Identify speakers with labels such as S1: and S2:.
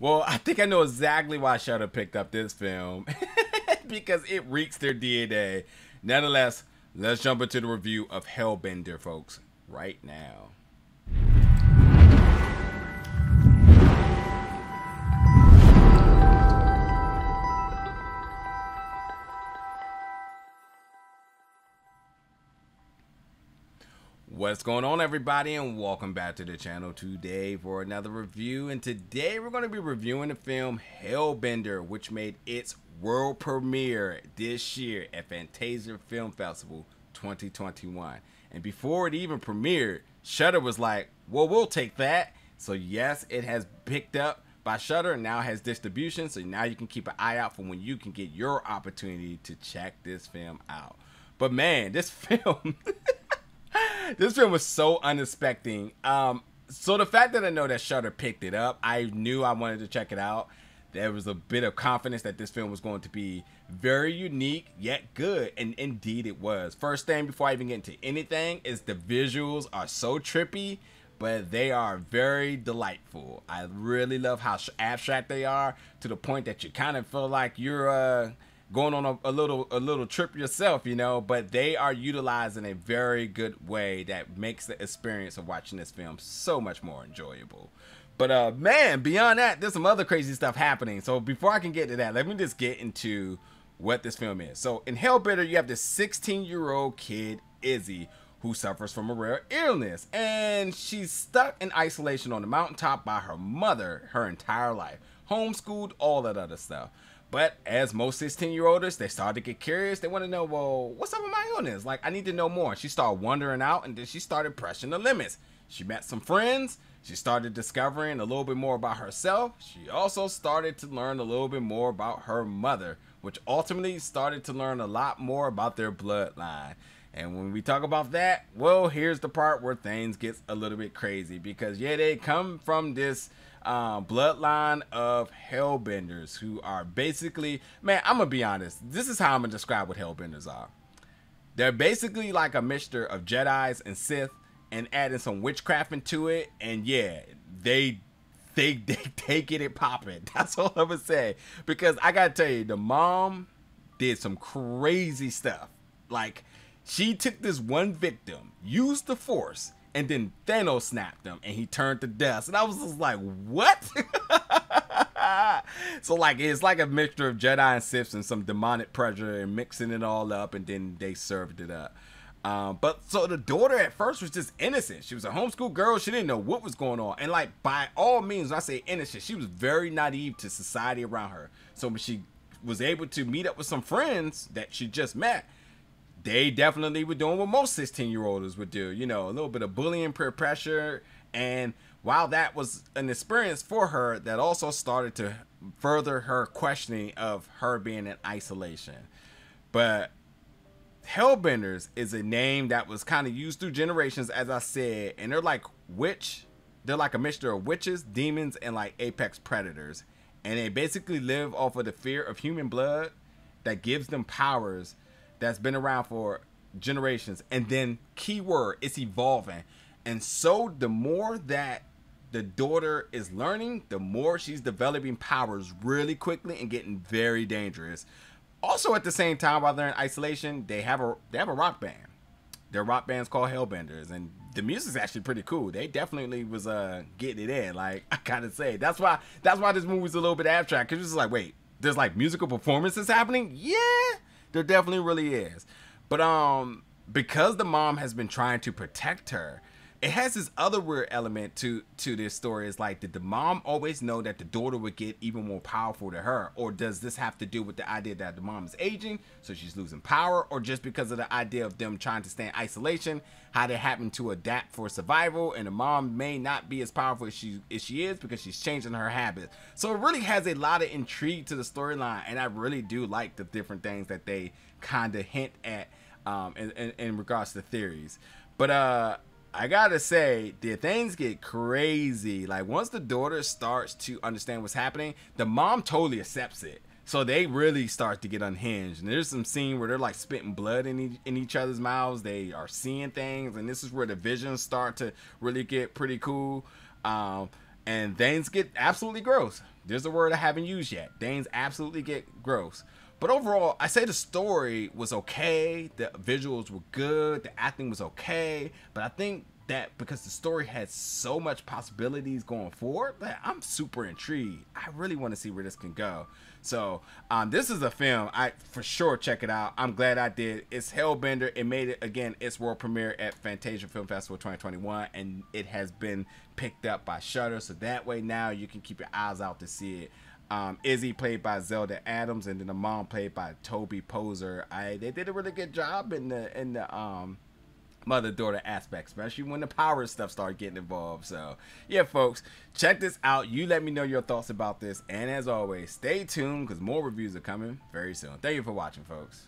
S1: Well, I think I know exactly why Shudder picked up this film because it reeks their DNA. Nonetheless, let's jump into the review of Hellbender, folks, right now. What's going on everybody and welcome back to the channel today for another review. And today we're going to be reviewing the film Hellbender which made its world premiere this year at Fantasia Film Festival 2021 and before it even premiered Shudder was like well we'll take that. So yes it has picked up by Shudder and now has distribution. So now you can keep an eye out for when you can get your opportunity to check this film out. But man this film this film was so unexpected. Um, so the fact that I know that Shudder picked it up, I knew I wanted to check it out. There was a bit of confidence that this film was going to be very unique yet good, and indeed it was. First thing before I even get into anything is the visuals are so trippy, but they are very delightful. I really love how abstract they are to the point that you kind of feel like you're uh going on a, a, little a little trip yourself, you know. But they are utilizing a very good way that makes the experience of watching this film so much more enjoyable. But uh, man, beyond that, there's some other crazy stuff happening. So before I can get to that, let me just get into what this film is. So in Hellbender, you have this 16 year old kid Izzy who suffers from a rare illness and she's stuck in isolation on the mountaintop by her mother her entire life homeschooled all that other stuff but as most 16 year olds, they start to get curious. They want to know, well, what's up with my illness? Like, I need to know more. She started wandering out and then she started pressing the limits. She met some friends. She started discovering a little bit more about herself. She also started to learn a little bit more about her mother, which ultimately started to learn a lot more about their bloodline. And when we talk about that, well, here's the part where things gets a little bit crazy because yeah, they come from this um, bloodline of hellbenders who are basically, man, I'm gonna be honest. This is how I'm gonna describe what hellbenders are. They're basically like a mixture of Jedi's and Sith, and adding some witchcraft into it. And yeah, they they they, they get it popping. That's all I'm gonna say. Because I gotta tell you, the mom did some crazy stuff. Like she took this one victim, used the force, and then Thanos snapped him and he turned to dust. And I was just like, what? so like it's like a mixture of Jedi and Sith and some demonic pressure and mixing it all up and then they served it up. Um, but so the daughter at first was just innocent. She was a homeschool girl. She didn't know what was going on. And like by all means, I say innocent, she was very naive to society around her. So when she was able to meet up with some friends that she just met, they definitely were doing what most 16 year olds would do, you know, a little bit of bullying, peer pressure. And while that was an experience for her, that also started to further her questioning of her being in isolation. But Hellbenders is a name that was kind of used through generations, as I said, and they're like witch, they're like a mixture of witches, demons, and like apex predators. And they basically live off of the fear of human blood that gives them powers that's been around for generations. And then keyword, it's evolving. And so the more that the daughter is learning, the more she's developing powers really quickly and getting very dangerous. Also, at the same time, while they're in isolation, they have a they have a rock band. Their rock band's called Hellbenders, and the music's actually pretty cool. They definitely was uh getting it in. Like I gotta say, that's why that's why this movie's a little bit abstract because it's like, wait, there's like musical performances happening. Yeah, there definitely really is. But um because the mom has been trying to protect her, it has this other weird element to to this story. Is like, did the mom always know that the daughter would get even more powerful to her, or does this have to do with the idea that the mom is aging, so she's losing power, or just because of the idea of them trying to stay in isolation, how they happen to adapt for survival, and the mom may not be as powerful as she as she is because she's changing her habits. So it really has a lot of intrigue to the storyline, and I really do like the different things that they kind of hint at um, in, in, in regards to theories. But uh I gotta say, did things get crazy? Like once the daughter starts to understand what's happening, the mom totally accepts it. So they really start to get unhinged. And there's some scene where they're like spitting blood in each, in each other's mouths. They are seeing things, and this is where the visions start to really get pretty cool. Um, and things get absolutely gross. There's a word I haven't used yet. Things absolutely get gross. But overall, I say the story was okay. The visuals were good. The acting was okay. But I think that because the story had so much possibilities going forward, that I'm super intrigued. I really want to see where this can go. So um, this is a film I for sure check it out. I'm glad I did. It's Hellbender. It made it again. Its world premiere at Fantasia Film Festival 2021, and it has been picked up by Shudder. So that way now you can keep your eyes out to see it. Um, Izzy played by Zelda Adams, and then the mom played by Toby Poser. I they did a really good job in the in the um mother daughter aspect, especially when the power stuff started getting involved. So, yeah, folks, check this out. You let me know your thoughts about this. And as always, stay tuned because more reviews are coming very soon. Thank you for watching, folks.